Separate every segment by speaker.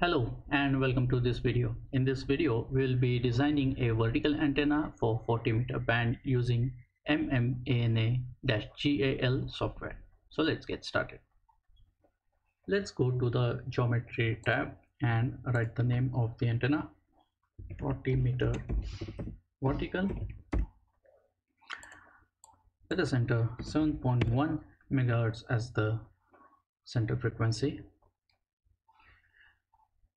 Speaker 1: Hello and welcome to this video. In this video, we will be designing a vertical antenna for 40 meter band using MMANA-GAL software. So let's get started. Let's go to the geometry tab and write the name of the antenna 40 meter vertical. Let us enter 7.1 megahertz as the center frequency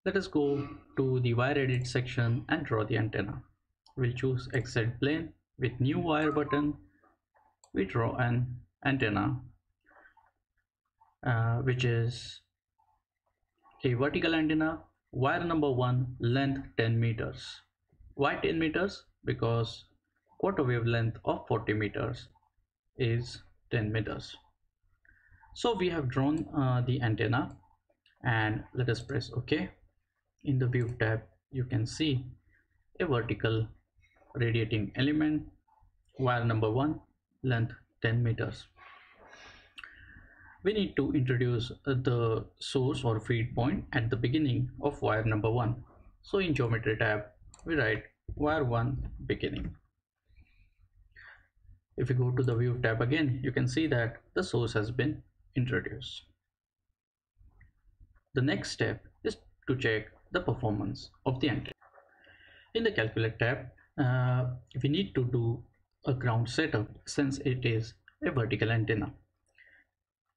Speaker 1: let us go to the wire edit section and draw the antenna. We'll choose XZ plane with new wire button. We draw an antenna uh, which is a vertical antenna wire number one length 10 meters why 10 meters because quarter wavelength of 40 meters is 10 meters so we have drawn uh, the antenna and let us press ok in the view tab you can see a vertical radiating element wire number one length 10 meters. We need to introduce the source or feed point at the beginning of wire number one. So in geometry tab we write wire one beginning. If you go to the view tab again you can see that the source has been introduced. The next step is to check the performance of the antenna. In the calculate tab, uh, we need to do a ground setup since it is a vertical antenna.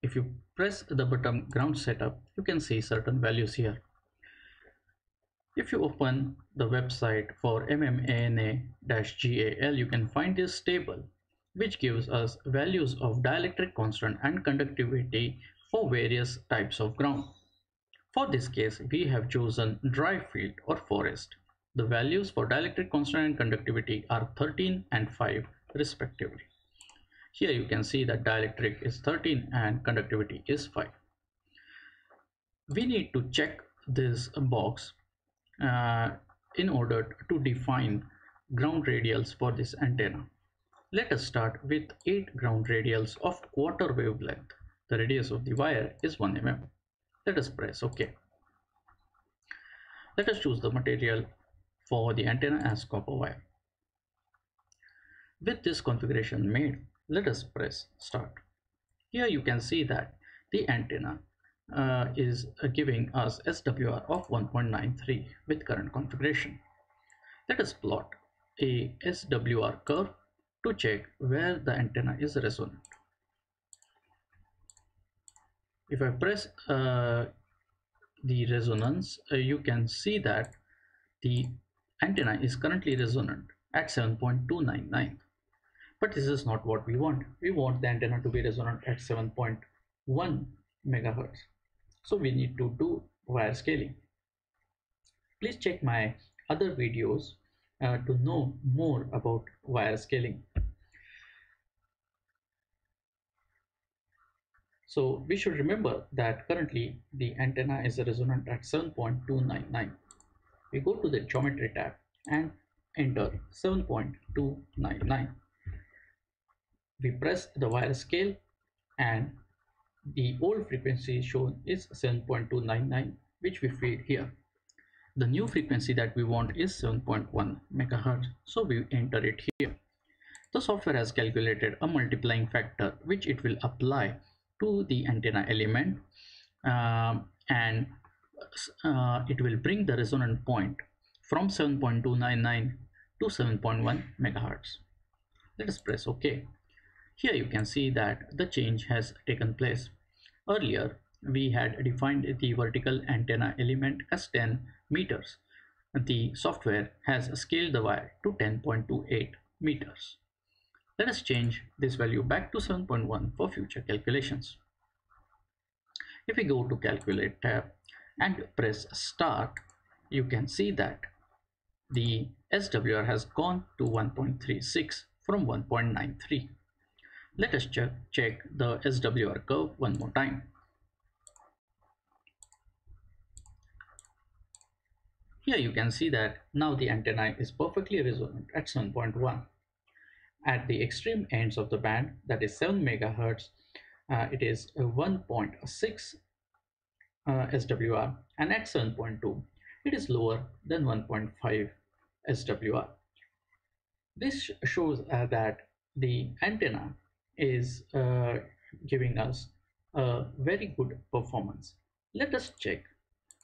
Speaker 1: If you press the button ground setup, you can see certain values here. If you open the website for MMANA-GAL, you can find this table which gives us values of dielectric constant and conductivity for various types of ground. For this case, we have chosen dry field or forest. The values for dielectric constant and conductivity are 13 and 5 respectively. Here you can see that dielectric is 13 and conductivity is 5. We need to check this box uh, in order to define ground radials for this antenna. Let us start with 8 ground radials of quarter wavelength. The radius of the wire is 1 mm let us press ok let us choose the material for the antenna as copper wire. With this configuration made let us press start. Here you can see that the antenna uh, is uh, giving us SWR of 1.93 with current configuration. Let us plot a SWR curve to check where the antenna is resonant if I press uh, the resonance uh, you can see that the antenna is currently resonant at 7.299 but this is not what we want. We want the antenna to be resonant at 7.1 megahertz. So we need to do wire scaling. Please check my other videos uh, to know more about wire scaling So we should remember that currently the antenna is resonant at 7.299. We go to the geometry tab and enter 7.299. We press the wire scale and the old frequency shown is 7.299 which we feed here. The new frequency that we want is 7.1 megahertz so we enter it here. The software has calculated a multiplying factor which it will apply to the antenna element uh, and uh, it will bring the resonant point from 7.299 to 7.1 megahertz. Let us press ok. Here you can see that the change has taken place. Earlier we had defined the vertical antenna element as 10 meters. The software has scaled the wire to 10.28 meters let us change this value back to 7.1 for future calculations. If we go to calculate tab and press start, you can see that the SWR has gone to 1.36 from 1.93. Let us check, check the SWR curve one more time. Here you can see that now the antenna is perfectly resonant at 7.1 at the extreme ends of the band that is 7 megahertz uh, it is 1.6 uh, SWR and at 7.2 it is lower than 1.5 SWR. This shows uh, that the antenna is uh, giving us a very good performance. Let us check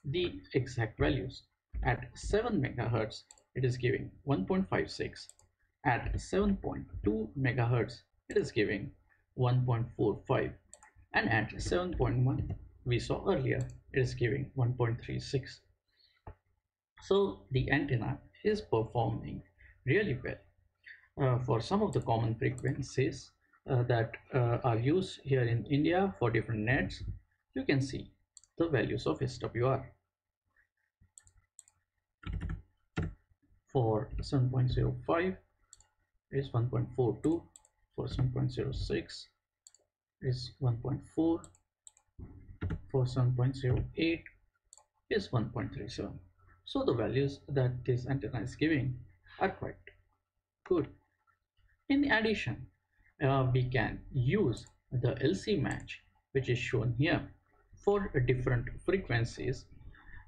Speaker 1: the exact values. At 7 megahertz, it is giving 1.56. At 7.2 megahertz, it is giving 1.45. And at 7.1, we saw earlier, it is giving 1.36. So the antenna is performing really well. Uh, for some of the common frequencies uh, that uh, are used here in India for different nets, you can see the values of SWR. For 7.05 is 1.42, for 7.06 is 1.4, for 7.08 is 1.37. So the values that this antenna is giving are quite good. In addition, uh, we can use the LC match which is shown here for different frequencies.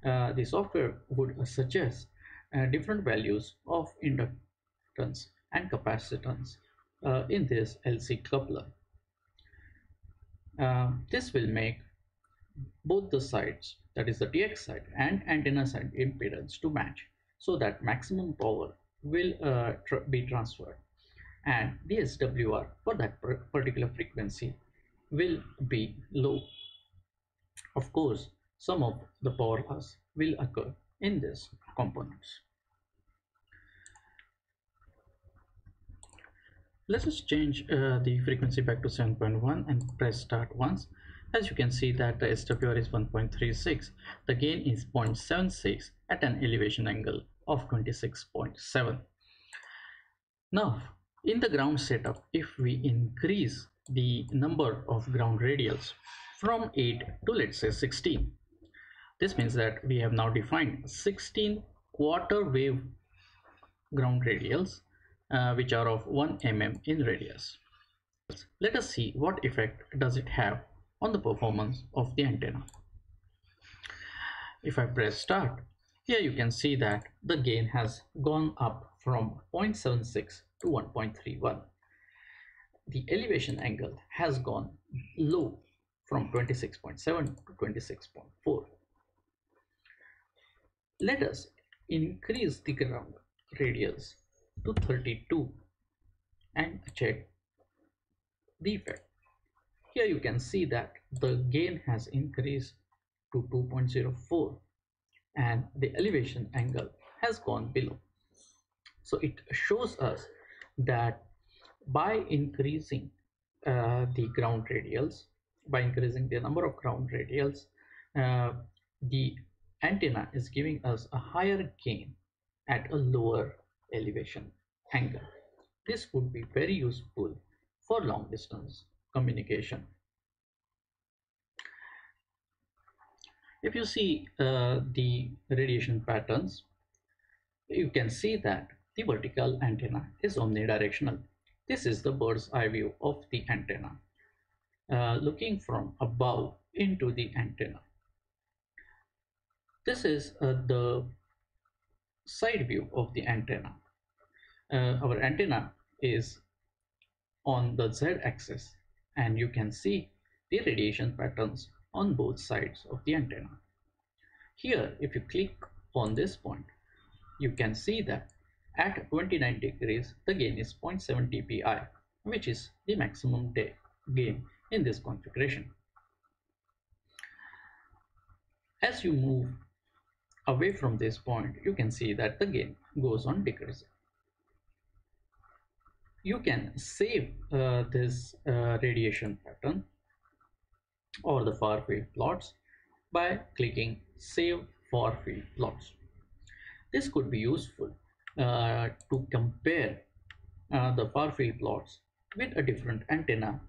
Speaker 1: Uh, the software would suggest uh, different values of inductance and capacitance uh, in this LC coupler. Uh, this will make both the sides that is the TX side and antenna side impedance to match so that maximum power will uh, tr be transferred and the SWR for that particular frequency will be low. Of course, some of the power loss will occur in these components. Let us change uh, the frequency back to 7.1 and press start once. As you can see that the SWR is 1.36, the gain is 0.76 at an elevation angle of 26.7. Now, in the ground setup, if we increase the number of ground radials from 8 to let's say 16, this means that we have now defined 16 quarter wave ground radials uh, which are of 1 mm in radius. Let us see what effect does it have on the performance of the antenna. If I press start, here you can see that the gain has gone up from 0.76 to 1.31. The elevation angle has gone low from 26.7 to 26.4. Let us increase the ground radials to 32 and check the effect. Here you can see that the gain has increased to 2.04 and the elevation angle has gone below. So it shows us that by increasing uh, the ground radials, by increasing the number of ground radials, uh, the antenna is giving us a higher gain at a lower elevation angle. This would be very useful for long distance communication. If you see uh, the radiation patterns, you can see that the vertical antenna is omnidirectional. This is the bird's eye view of the antenna, uh, looking from above into the antenna. This is uh, the side view of the antenna. Uh, our antenna is on the z-axis and you can see the radiation patterns on both sides of the antenna. Here, if you click on this point, you can see that at 29 degrees, the gain is 0.7 dBi, which is the maximum gain in this configuration. As you move away from this point, you can see that the gain goes on decreasing. You can save uh, this uh, radiation pattern or the far field plots by clicking save far field plots. This could be useful uh, to compare uh, the far field plots with a different antenna,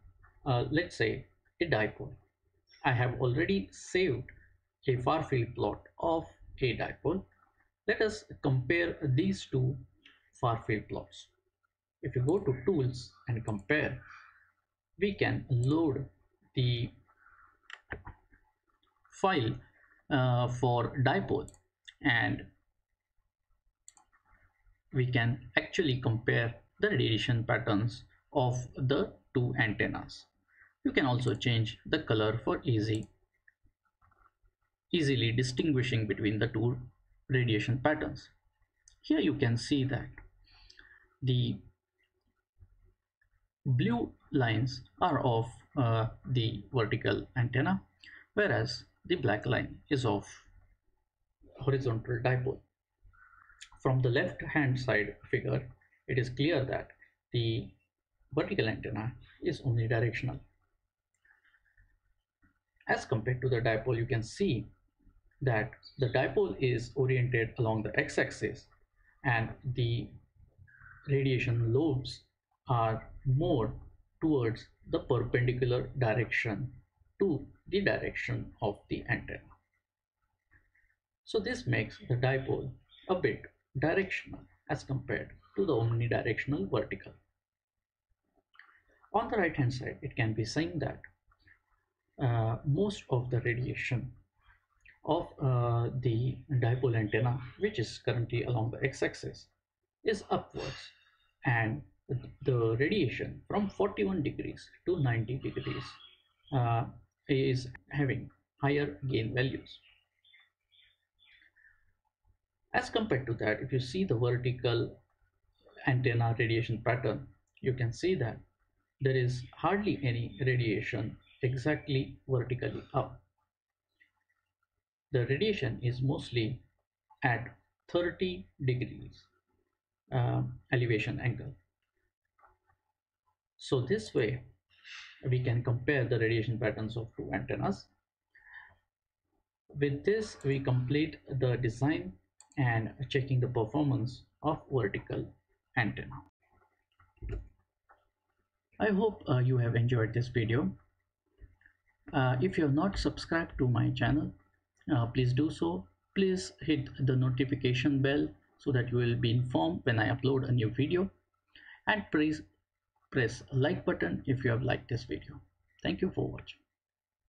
Speaker 1: uh, let's say a dipole. I have already saved a far field plot of a dipole. Let us compare these two far field plots. If you go to tools and compare, we can load the file uh, for dipole and we can actually compare the radiation patterns of the two antennas. You can also change the color for easy easily distinguishing between the two radiation patterns. Here you can see that the blue lines are of uh, the vertical antenna whereas the black line is of horizontal dipole. From the left hand side figure it is clear that the vertical antenna is omnidirectional. As compared to the dipole you can see that the dipole is oriented along the x-axis and the radiation lobes are more towards the perpendicular direction to the direction of the antenna. So this makes the dipole a bit directional as compared to the omnidirectional vertical. On the right hand side, it can be seen that uh, most of the radiation of uh, the dipole antenna, which is currently along the x-axis, is upwards and the radiation from 41 degrees to 90 degrees uh, is having higher gain values. As compared to that, if you see the vertical antenna radiation pattern, you can see that there is hardly any radiation exactly vertically up the radiation is mostly at 30 degrees uh, elevation angle. So this way we can compare the radiation patterns of two antennas. With this we complete the design and checking the performance of vertical antenna. I hope uh, you have enjoyed this video. Uh, if you have not subscribed to my channel, uh, please do so please hit the notification bell so that you will be informed when i upload a new video and please press like button if you have liked this video. Thank you for watching